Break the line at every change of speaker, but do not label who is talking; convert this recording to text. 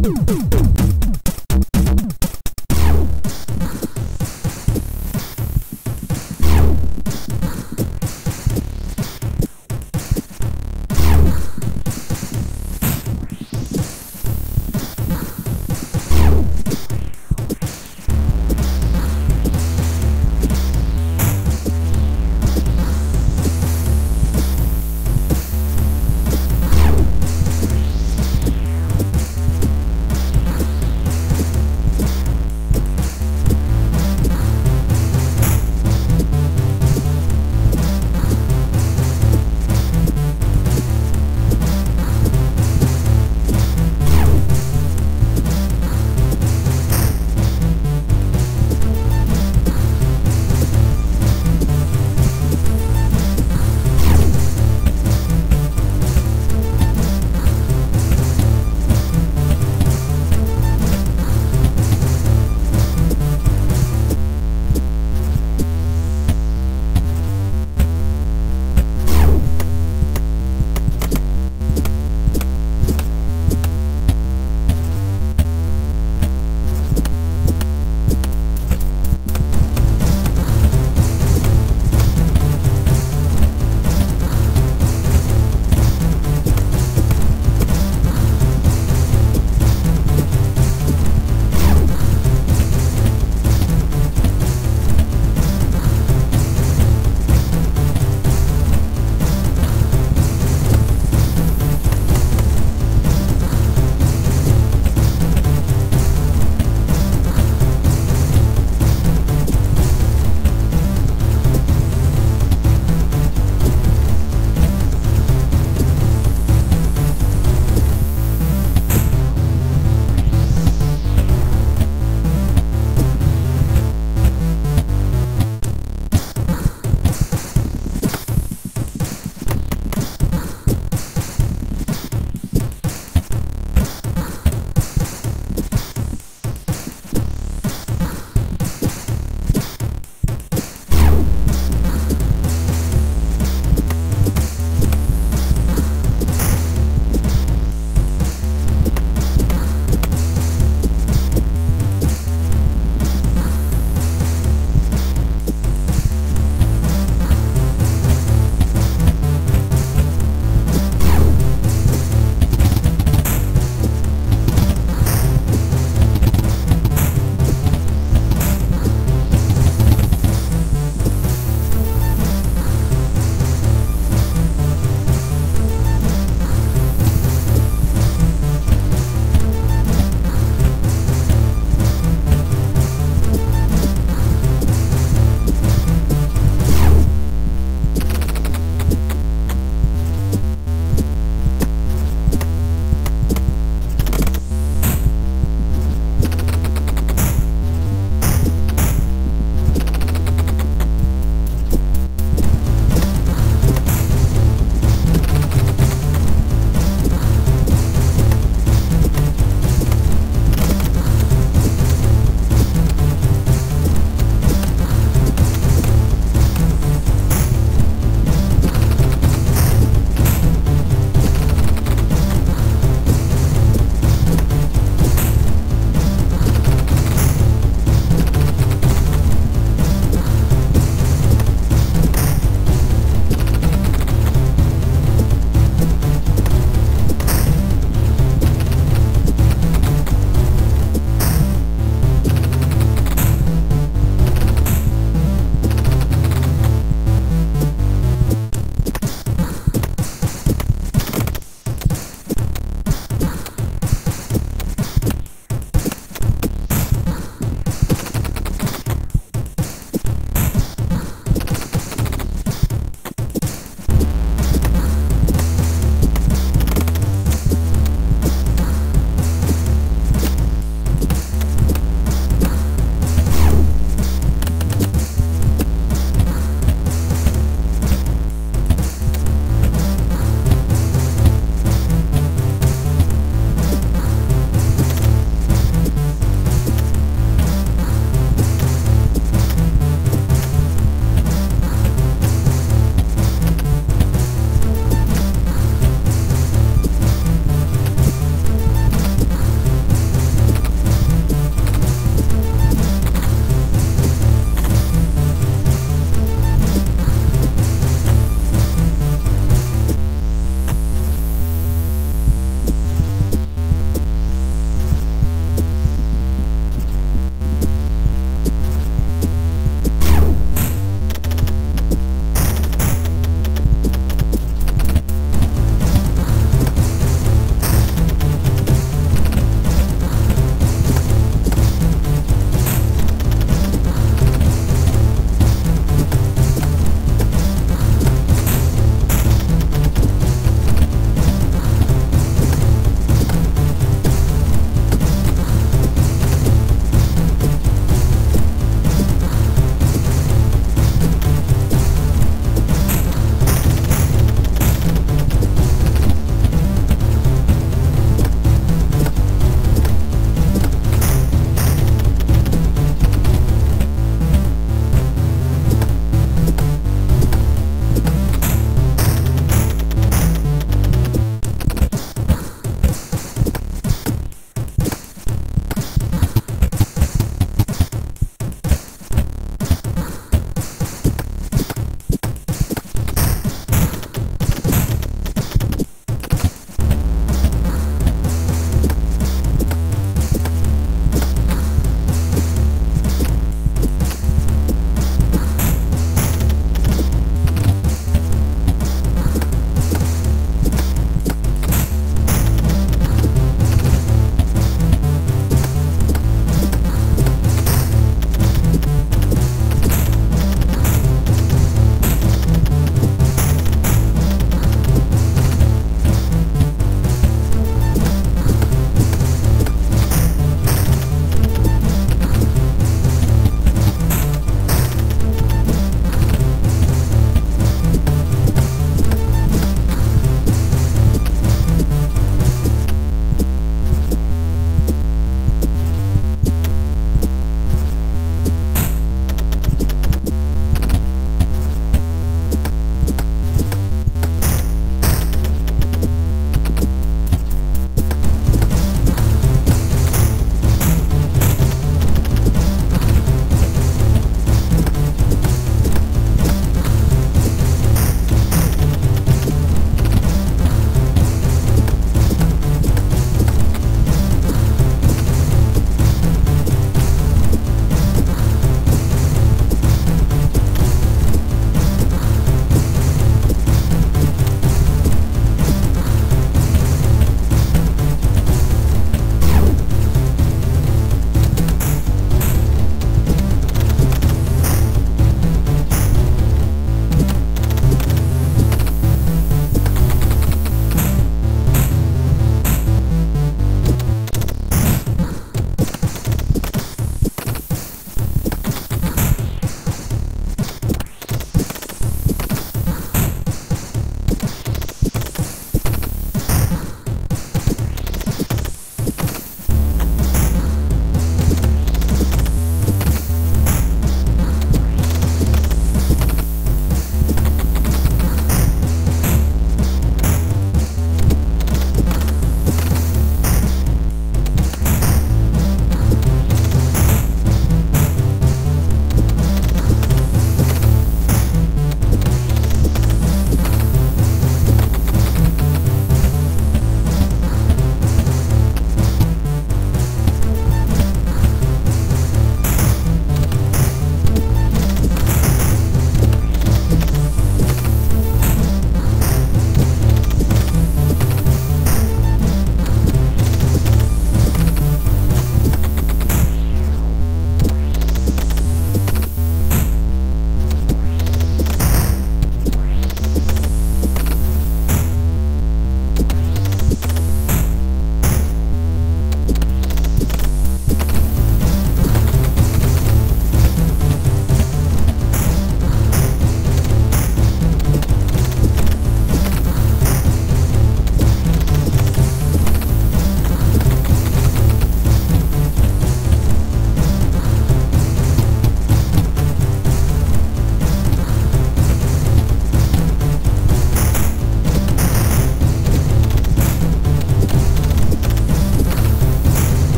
Boom, boom, boom.